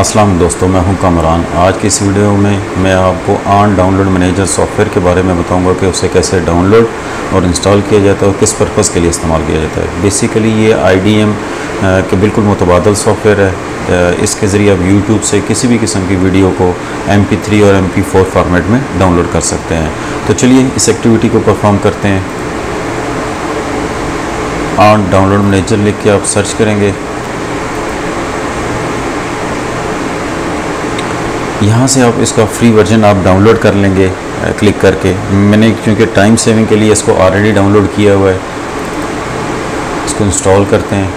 अस्सलाम दोस्तों, मैं हूँ कमरान। आज की इस वीडियो में मैं आपको आन डाउनलोड मैनेजर सॉफ्टवेयर के बारे में बताऊँगा कि उसे कैसे डाउनलोड और इंस्टॉल किया जाता है और किस पर्पज़ के लिए इस्तेमाल किया जाता है। बेसिकली ये आईडीएम के बिल्कुल मुतबादल सॉफ्टवेयर है। इसके ज़रिए आप यूट्यूब से किसी भी किस्म की वीडियो को एम और एम फॉर्मेट में डाउनलोड कर सकते हैं। तो चलिए इस एक्टिविटी को परफॉर्म करते हैं। आन डाउनलोड मैनेजर लिख के आप सर्च करेंगे। यहाँ से आप इसका फ्री वर्जन आप डाउनलोड कर लेंगे क्लिक करके। मैंने क्योंकि टाइम सेविंग के लिए इसको ऑलरेडी डाउनलोड किया हुआ है। इसको इंस्टॉल करते हैं।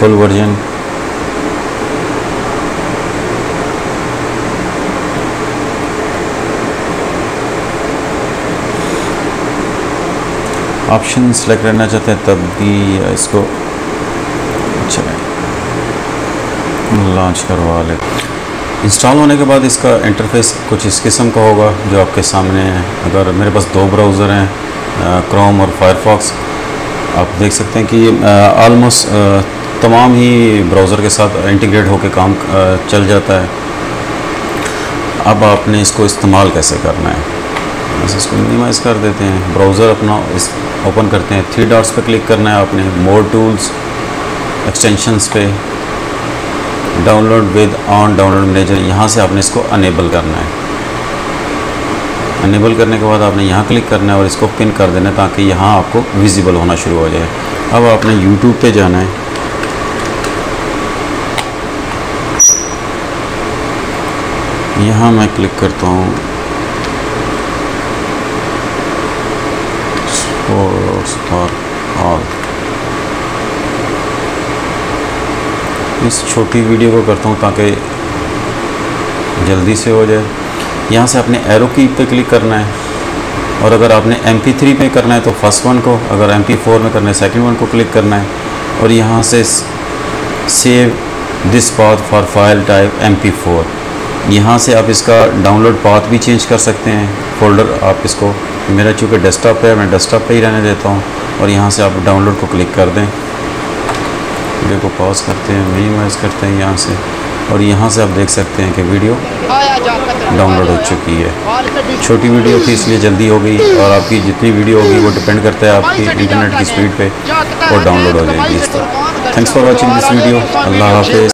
फुल वर्जन ऑप्शन सेलेक्ट करना चाहते हैं तब भी इसको चलें। लॉन्च करवा ले। इंस्टॉल होने के बाद इसका इंटरफेस कुछ इस किस्म का होगा जो आपके सामने है। अगर मेरे पास दो ब्राउज़र हैं क्रोम और फायरफॉक्स आप देख सकते हैं कि आलमोस्ट तमाम ही ब्राउज़र के साथ इंटीग्रेट होकर काम चल जाता है। अब आपने इसको इस्तेमाल कैसे करना है? बस इसको मिनिमाइज़ कर देते हैं। ब्राउज़र अपना इस ओपन करते हैं। थ्री डॉट्स पे क्लिक करना है आपने। मोर टूल्स एक्सटेंशंस पे। Download with on download manager यहाँ से आपने इसको अनेबल करना है। अनेबल करने के बाद आपने यहाँ क्लिक करना है और इसको पिन कर देना है ताकि यहाँ आपको विजिबल होना शुरू हो जाए। अब आपने यूट्यूब पे जाना है। यहाँ मैं क्लिक करता हूँ। Sports for all इस छोटी वीडियो को करता हूँ ताकि जल्दी से हो जाए। यहाँ से आपने एरो की पे क्लिक करना है। और अगर आपने एम पी थ्री में करना है तो फ़र्स्ट वन को, अगर एम पी फोर में करना है सेकेंड वन को क्लिक करना है। और यहाँ से save this path for file type M P four यहाँ से आप इसका डाउनलोड पाथ भी चेंज कर सकते हैं। फोल्डर आप इसको मेरा चूँकि डेस्कटॉप है, मैं डेस्कटॉप पे ही रहने देता हूँ और यहाँ से आप डाउनलोड को क्लिक कर दें। वीडियो को पॉज करते हैं मिनिमाइज़ करते हैं यहाँ से और यहाँ से आप देख सकते हैं कि वीडियो डाउनलोड हो चुकी है। छोटी वीडियो थी, इसलिए जल्दी हो गई और आपकी जितनी वीडियो होगी वो डिपेंड करता है आपकी इंटरनेट की स्पीड पे और डाउनलोड हो जाएगी इस तरह। Thanks for watching this video अल्लाह हाफिज़।